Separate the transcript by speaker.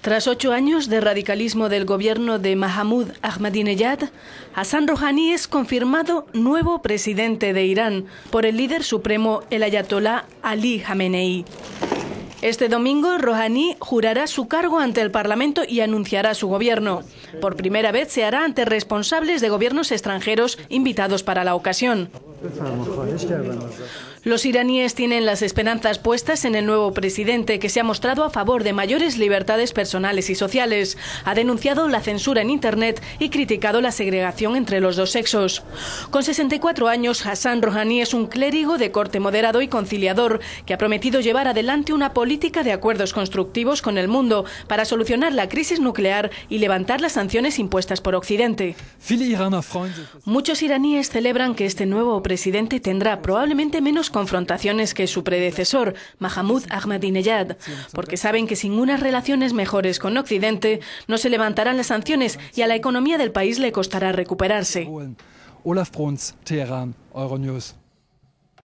Speaker 1: Tras ocho años de radicalismo del gobierno de Mahmoud Ahmadinejad, Hassan Rouhani es confirmado nuevo presidente de Irán por el líder supremo, el ayatolá Ali Khamenei. Este domingo, Rouhani jurará su cargo ante el Parlamento y anunciará su gobierno. Por primera vez se hará ante responsables de gobiernos extranjeros invitados para la ocasión. Los iraníes tienen las esperanzas puestas en el nuevo presidente, que se ha mostrado a favor de mayores libertades personales y sociales. Ha denunciado la censura en Internet y criticado la segregación entre los dos sexos. Con 64 años, Hassan Rouhani es un clérigo de corte moderado y conciliador que ha prometido llevar adelante una política de acuerdos constructivos con el mundo para solucionar la crisis nuclear y levantar las sanciones impuestas por Occidente. Muchos iraníes celebran que este nuevo presidente tendrá probablemente menos confrontaciones que su predecesor, Mahmoud Ahmadinejad, porque saben que sin unas relaciones mejores con Occidente no se levantarán las sanciones y a la economía del país le costará recuperarse.